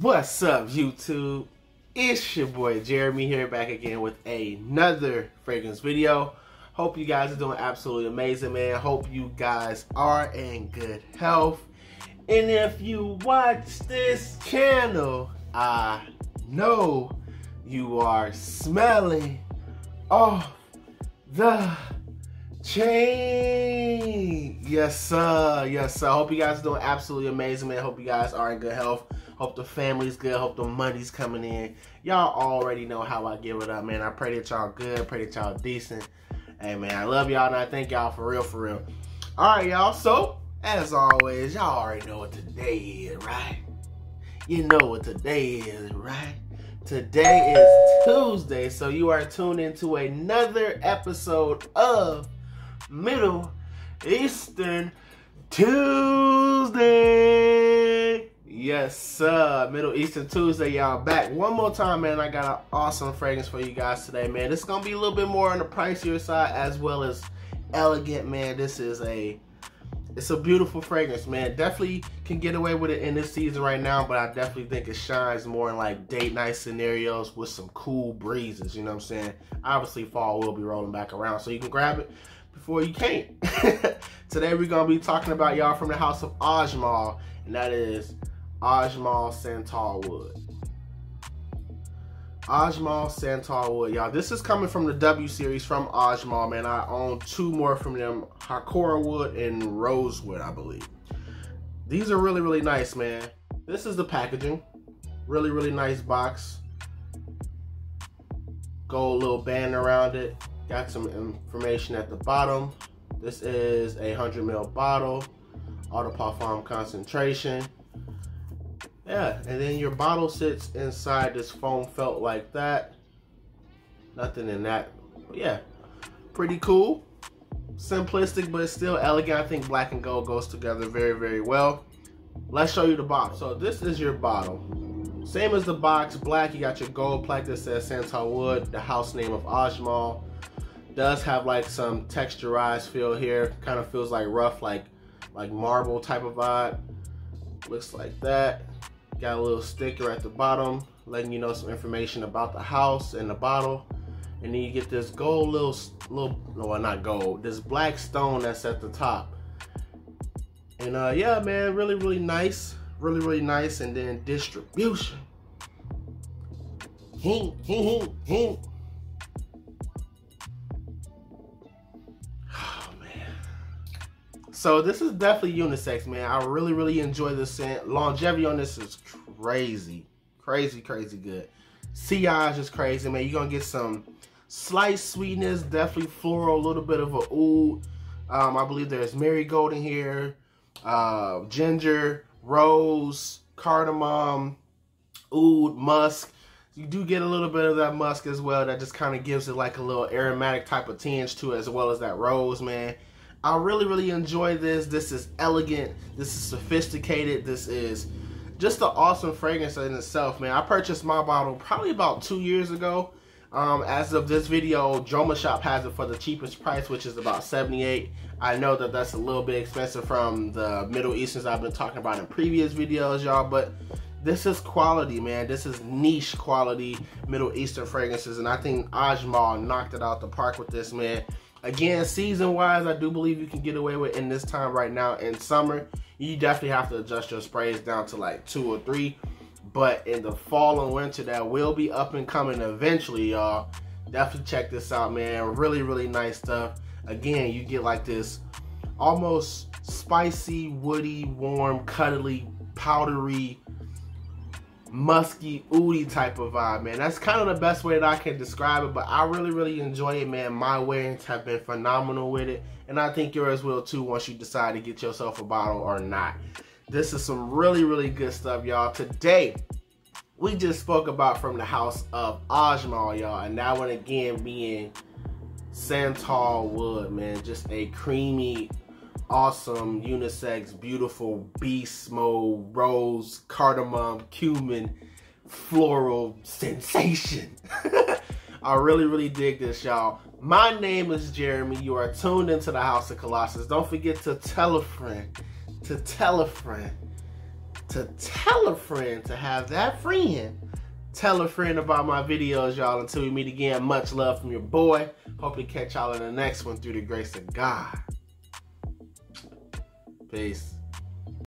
What's up, YouTube? It's your boy Jeremy here back again with another fragrance video. Hope you guys are doing absolutely amazing, man. Hope you guys are in good health. And if you watch this channel, I know you are smelling off the chain. Yes, sir. Yes, sir. Hope you guys are doing absolutely amazing, man. Hope you guys are in good health. Hope the family's good. Hope the money's coming in. Y'all already know how I give it up, man. I pray that y'all good. Pray that y'all decent. Hey, man, I love y'all and I thank y'all for real, for real. All right, y'all. So, as always, y'all already know what today is, right? You know what today is, right? Today is Tuesday, so you are tuned into another episode of Middle Eastern Tuesday. Yes, sir. Middle Eastern Tuesday, y'all back one more time, man. I got an awesome fragrance for you guys today, man. This is gonna be a little bit more on the pricier side as well as elegant, man. This is a it's a beautiful fragrance, man. Definitely can get away with it in this season right now, but I definitely think it shines more in like date night scenarios with some cool breezes. You know what I'm saying? Obviously, fall will be rolling back around, so you can grab it before you can't. Today, we're gonna be talking about y'all from the house of Ajmal, and that is Ajmal Santal Wood. Ajmal Santal Wood, y'all. This is coming from the W series from Ajmal, man. I own two more from them, Hakora Wood and Rosewood, I believe. These are really, really nice, man. This is the packaging. Really, really nice box. Gold little band around it. Got some information at the bottom. This is a 100 ml bottle. De Parfum concentration. Yeah, and then your bottle sits inside this foam felt like that. Nothing in that. Yeah, pretty cool. Simplistic, but still elegant. I think black and gold goes together very, very well. Let's show you the bottle. So this is your bottle. Same as the box, black, you got your gold plaque that says Santal Wood, the house name of Ajmal. Does have like some texturized feel here. Kind of feels like rough, like like marble type of vibe. Looks like that. Got a little sticker at the bottom letting you know some information about the house and the bottle. And then you get this gold little, little, no, not gold, this black stone that's at the top. And uh, yeah, man, really, really nice. Really, really nice. And then distribution. Hink, hink, hink, hink. So this is definitely unisex, man. I really, really enjoy this scent. Longevity on this is crazy. Crazy, crazy good. Sillage is crazy, man. You're going to get some slight sweetness, definitely floral, a little bit of a oud. Um, I believe there's marigold in here, uh, ginger, rose, cardamom, oud, musk. You do get a little bit of that musk as well. That just kind of gives it like a little aromatic type of tinge to it as well as that rose, man. I really, really enjoy this. This is elegant. This is sophisticated. This is just an awesome fragrance in itself, man. I purchased my bottle probably about two years ago. Um, as of this video, Jomashop has it for the cheapest price, which is about 78 I know that that's a little bit expensive from the Middle Easterns I've been talking about in previous videos, y'all, but this is quality, man. This is niche quality Middle Eastern fragrances, and I think Ajmal knocked it out the park with this, man. Again, season wise, I do believe you can get away with in this time right now in summer. You definitely have to adjust your sprays down to like two or three. But in the fall and winter, that will be up and coming eventually, y'all. Definitely check this out, man. Really, really nice stuff. Again, you get like this almost spicy, woody, warm, cuddly, powdery musky, oudy type of vibe, man. That's kind of the best way that I can describe it, but I really, really enjoy it, man. My wearings have been phenomenal with it, and I think yours will too once you decide to get yourself a bottle or not. This is some really, really good stuff, y'all. Today, we just spoke about from the house of Ajmal, y'all, and that one again being Santal Wood, man. Just a creamy, awesome, unisex, beautiful beast mode, rose, cardamom, cumin, floral sensation. I really, really dig this, y'all. My name is Jeremy. You are tuned into the House of Kollasus. Don't forget to tell a friend, to tell a friend, to tell a friend to have that friend tell a friend about my videos, y'all. Until we meet again, much love from your boy. Hope to catch y'all in the next one through the grace of God. Peace.